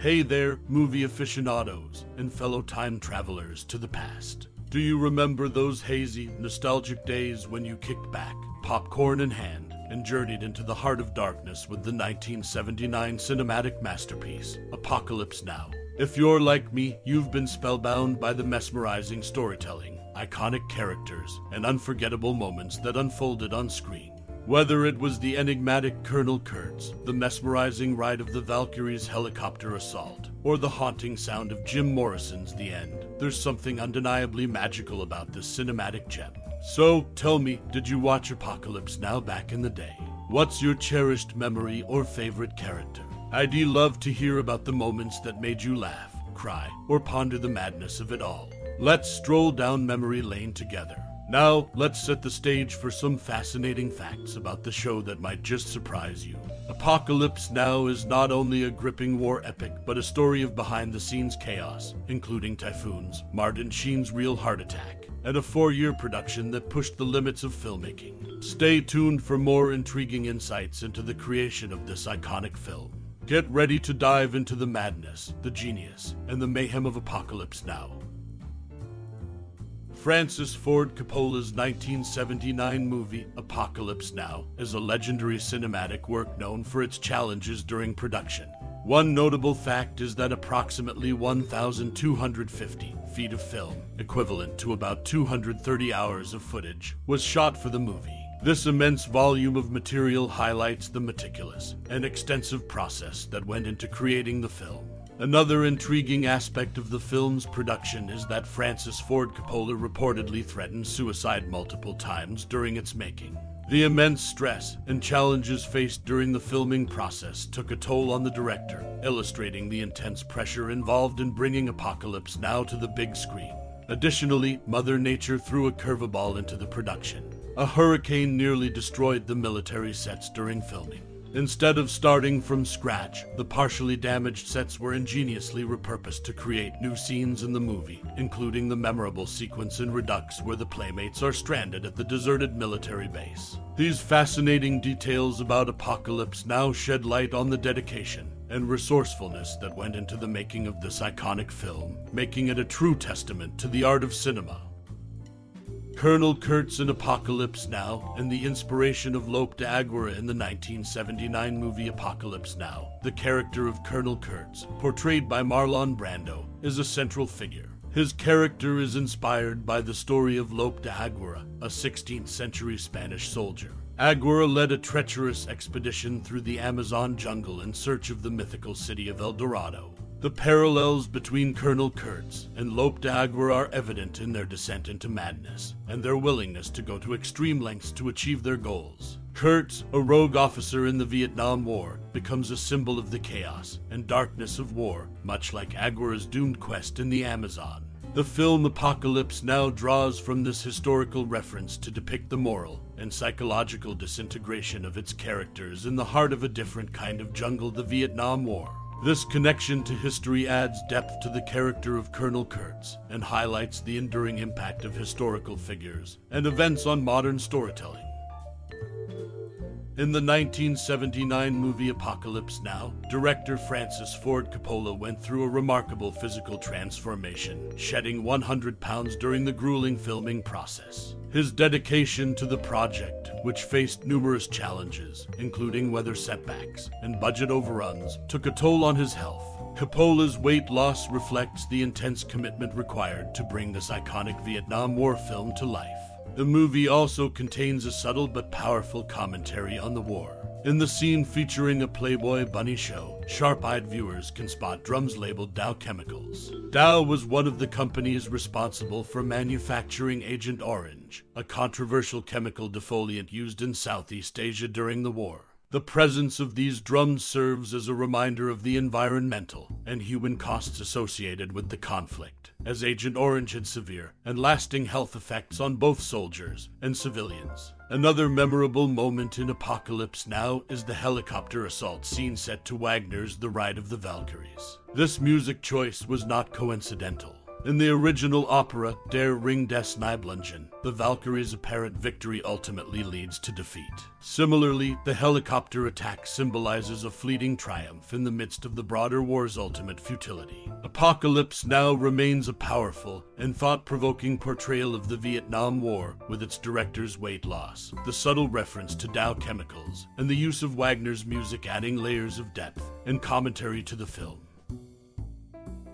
Hey there, movie aficionados and fellow time travelers to the past. Do you remember those hazy, nostalgic days when you kicked back, popcorn in hand, and journeyed into the heart of darkness with the 1979 cinematic masterpiece, Apocalypse Now? If you're like me, you've been spellbound by the mesmerizing storytelling, iconic characters, and unforgettable moments that unfolded on screen. Whether it was the enigmatic Colonel Kurtz, the mesmerizing ride of the Valkyrie's helicopter assault, or the haunting sound of Jim Morrison's The End, there's something undeniably magical about this cinematic gem. So, tell me, did you watch Apocalypse Now back in the day? What's your cherished memory or favorite character? I'd love to hear about the moments that made you laugh, cry, or ponder the madness of it all. Let's stroll down memory lane together. Now, let's set the stage for some fascinating facts about the show that might just surprise you. Apocalypse Now is not only a gripping war epic, but a story of behind the scenes chaos, including typhoons, Martin Sheen's real heart attack, and a four year production that pushed the limits of filmmaking. Stay tuned for more intriguing insights into the creation of this iconic film. Get ready to dive into the madness, the genius, and the mayhem of Apocalypse Now. Francis Ford Coppola's 1979 movie Apocalypse Now is a legendary cinematic work known for its challenges during production. One notable fact is that approximately 1,250 feet of film, equivalent to about 230 hours of footage, was shot for the movie. This immense volume of material highlights the meticulous and extensive process that went into creating the film. Another intriguing aspect of the film's production is that Francis Ford Coppola reportedly threatened suicide multiple times during its making. The immense stress and challenges faced during the filming process took a toll on the director, illustrating the intense pressure involved in bringing Apocalypse Now to the big screen. Additionally, Mother Nature threw a curveball into the production. A hurricane nearly destroyed the military sets during filming. Instead of starting from scratch, the partially damaged sets were ingeniously repurposed to create new scenes in the movie, including the memorable sequence in Redux where the Playmates are stranded at the deserted military base. These fascinating details about Apocalypse now shed light on the dedication and resourcefulness that went into the making of this iconic film, making it a true testament to the art of cinema. Colonel Kurtz in Apocalypse Now, and the inspiration of Lope de Aguirre in the 1979 movie Apocalypse Now. The character of Colonel Kurtz, portrayed by Marlon Brando, is a central figure. His character is inspired by the story of Lope de Aguirre, a 16th century Spanish soldier. Aguirre led a treacherous expedition through the Amazon jungle in search of the mythical city of El Dorado. The parallels between Colonel Kurtz and Lope Aguirre are evident in their descent into madness and their willingness to go to extreme lengths to achieve their goals. Kurtz, a rogue officer in the Vietnam War, becomes a symbol of the chaos and darkness of war, much like Aguirre's doomed quest in the Amazon. The film Apocalypse now draws from this historical reference to depict the moral and psychological disintegration of its characters in the heart of a different kind of jungle, the Vietnam War. This connection to history adds depth to the character of Colonel Kurtz and highlights the enduring impact of historical figures and events on modern storytelling. In the 1979 movie Apocalypse Now, director Francis Ford Coppola went through a remarkable physical transformation, shedding 100 pounds during the grueling filming process. His dedication to the project, which faced numerous challenges, including weather setbacks and budget overruns, took a toll on his health. Coppola's weight loss reflects the intense commitment required to bring this iconic Vietnam War film to life. The movie also contains a subtle but powerful commentary on the war. In the scene featuring a Playboy bunny show, sharp eyed viewers can spot drums labeled Dow Chemicals. Dow was one of the companies responsible for manufacturing Agent Orange, a controversial chemical defoliant used in Southeast Asia during the war. The presence of these drums serves as a reminder of the environmental and human costs associated with the conflict, as Agent Orange had severe and lasting health effects on both soldiers and civilians. Another memorable moment in Apocalypse Now is the helicopter assault scene set to Wagner's The Ride of the Valkyries. This music choice was not coincidental. In the original opera, Der Ring des Nibelungen, the Valkyrie's apparent victory ultimately leads to defeat. Similarly, the helicopter attack symbolizes a fleeting triumph in the midst of the broader war's ultimate futility. Apocalypse Now remains a powerful and thought provoking portrayal of the Vietnam War with its director's weight loss, the subtle reference to Dow chemicals, and the use of Wagner's music adding layers of depth and commentary to the film.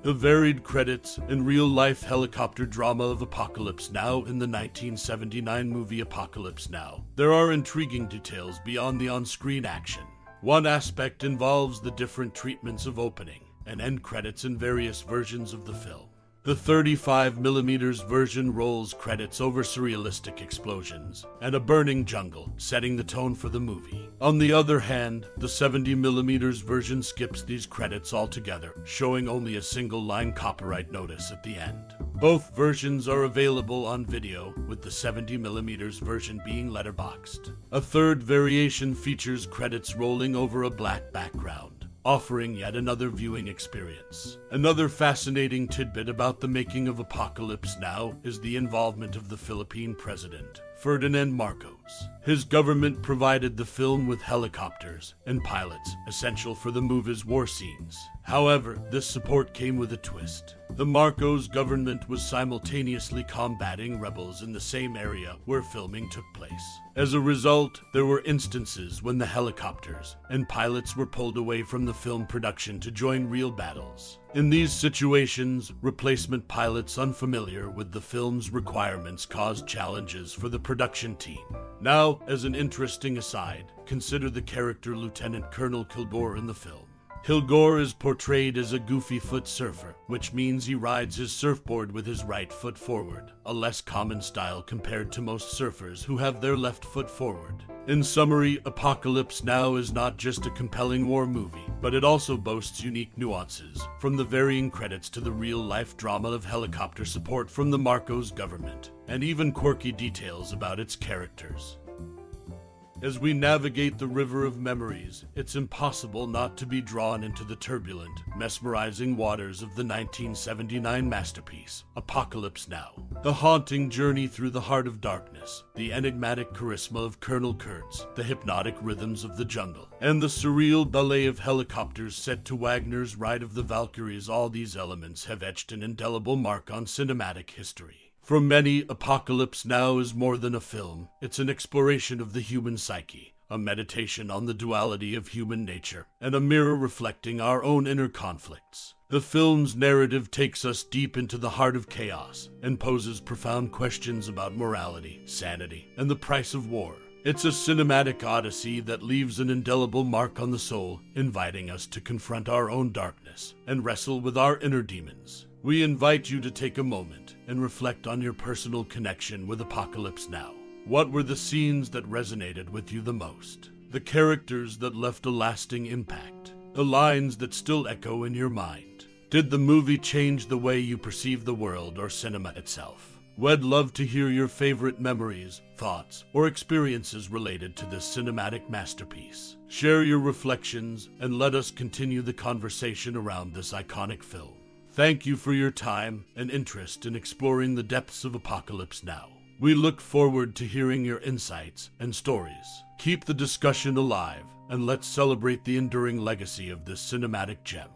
The varied credits and real life helicopter drama of Apocalypse Now in the 1979 movie Apocalypse Now. There are intriguing details beyond the on screen action. One aspect involves the different treatments of opening and end credits in various versions of the film. The 35mm version rolls credits over surrealistic explosions and a burning jungle, setting the tone for the movie. On the other hand, the 70mm version skips these credits altogether, showing only a single line copyright notice at the end. Both versions are available on video, with the 70mm version being letterboxed. A third variation features credits rolling over a black background offering yet another viewing experience. Another fascinating tidbit about the making of Apocalypse Now is the involvement of the Philippine president, Ferdinand Marcos. His government provided the film with helicopters and pilots essential for the movie's war scenes. However, this support came with a twist. The Marcos government was simultaneously combating rebels in the same area where filming took place. As a result, there were instances when the helicopters and pilots were pulled away from the film production to join real battles. In these situations, replacement pilots unfamiliar with the film's requirements caused challenges for the production team. Now, as an interesting aside, consider the character Lieutenant Colonel Kilgore in the film. Kilgore is portrayed as a goofy foot surfer, which means he rides his surfboard with his right foot forward, a less common style compared to most surfers who have their left foot forward. In summary, Apocalypse Now is not just a compelling war movie, but it also boasts unique nuances, from the varying credits to the real life drama of helicopter support from the Marcos government, and even quirky details about its characters. As we navigate the river of memories, it's impossible not to be drawn into the turbulent, mesmerizing waters of the 1979 masterpiece, Apocalypse Now. The haunting journey through the heart of darkness, the enigmatic charisma of Colonel Kurtz, the hypnotic rhythms of the jungle, and the surreal ballet of helicopters set to Wagner's Ride of the Valkyries, all these elements have etched an indelible mark on cinematic history. For many, Apocalypse Now is more than a film. It's an exploration of the human psyche, a meditation on the duality of human nature, and a mirror reflecting our own inner conflicts. The film's narrative takes us deep into the heart of chaos and poses profound questions about morality, sanity, and the price of war. It's a cinematic odyssey that leaves an indelible mark on the soul, inviting us to confront our own darkness and wrestle with our inner demons. We invite you to take a moment and reflect on your personal connection with Apocalypse Now. What were the scenes that resonated with you the most? The characters that left a lasting impact? The lines that still echo in your mind? Did the movie change the way you perceive the world or cinema itself? We'd love to hear your favorite memories, thoughts, or experiences related to this cinematic masterpiece. Share your reflections and let us continue the conversation around this iconic film. Thank you for your time and interest in exploring the depths of Apocalypse Now. We look forward to hearing your insights and stories. Keep the discussion alive, and let's celebrate the enduring legacy of this cinematic gem.